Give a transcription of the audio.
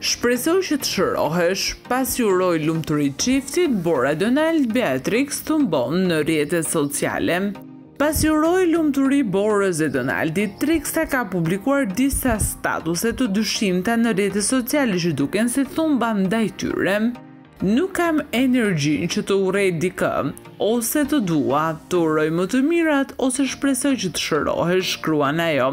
Shpresoj që të shërohesh, pasi uroi lumturi çiftit, Bora Donald Beatrix thumbon në rrjetet sociale. Pasi uroi lumturi Borës dhe Donaldit, Triksa ka publikuar disa statuse të dyshimta në rrjetet sociale që duken si thumba ndaj tyre. Nuk kam energjinë që të urrej dikë, ose të dua, të uroj më të mirat ose shpresoj që të shërohesh, shkruan ajo.